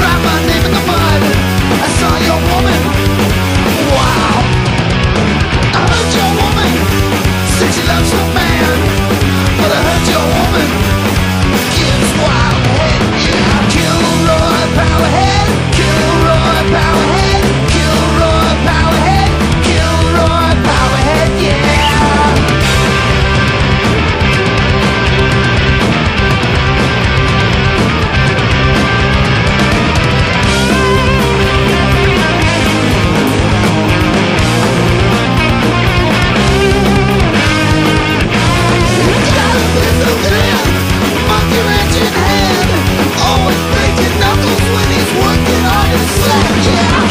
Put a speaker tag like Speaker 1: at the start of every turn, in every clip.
Speaker 1: Write my name in the mud. I saw your woman. Wow.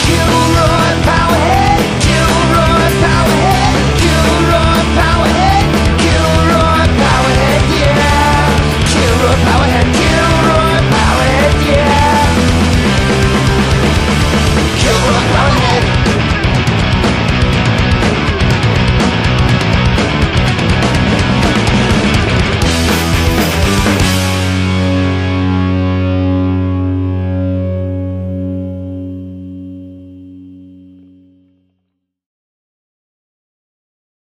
Speaker 1: you